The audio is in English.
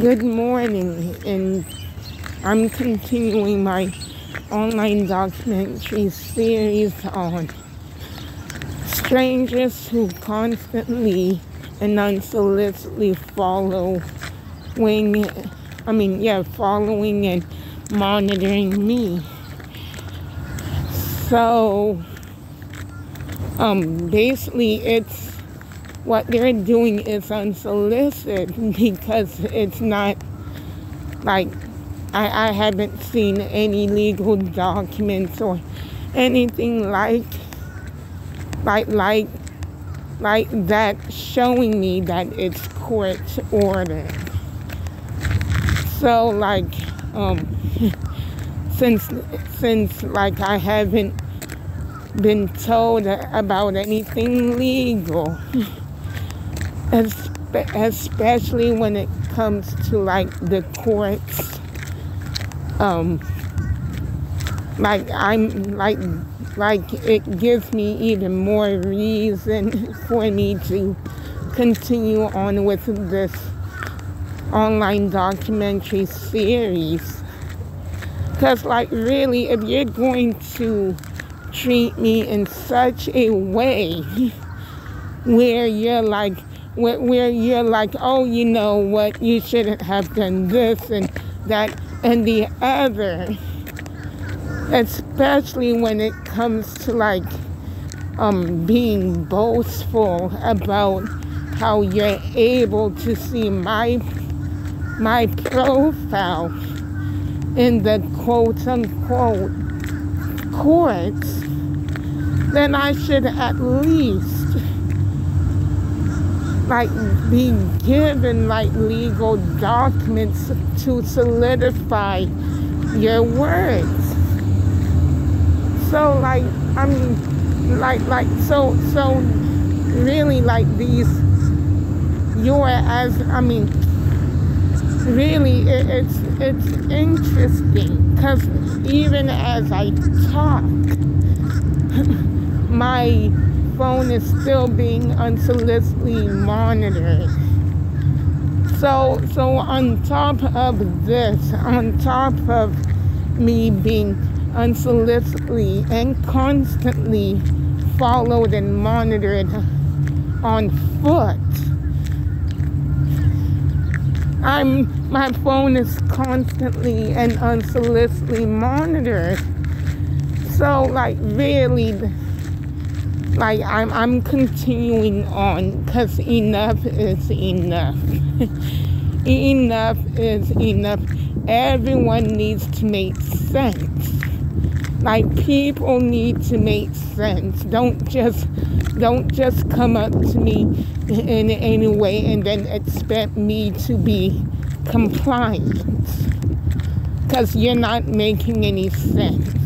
Good morning, and I'm continuing my online documentary series on strangers who constantly and unsolicitedly follow wing I mean yeah following and monitoring me. So um basically it's what they're doing is unsolicited because it's not like I, I haven't seen any legal documents or anything like like like like that showing me that it's court ordered. So like um since since like I haven't been told about anything legal especially when it comes to like the courts. Um like i'm like like it gives me even more reason for me to continue on with this online documentary series. Because like really if you're going to treat me in such a way where you're like where, where you're like, oh, you know what, you shouldn't have done this and that and the other. Especially when it comes to like um, being boastful about how you're able to see my my profile in the quote unquote courts, then I should at least like being given like legal documents to solidify your words. So like I mean like like so so really like these you're as I mean really it, it's it's interesting because even as I talk my phone is still being unsolicitedly monitored. So, so on top of this, on top of me being unsolicitedly and constantly followed and monitored on foot, I'm my phone is constantly and unsolicitedly monitored. So, like, really like I'm I'm continuing on because enough is enough. enough is enough. Everyone needs to make sense. Like people need to make sense. Don't just don't just come up to me in any way and then expect me to be compliant. Because you're not making any sense.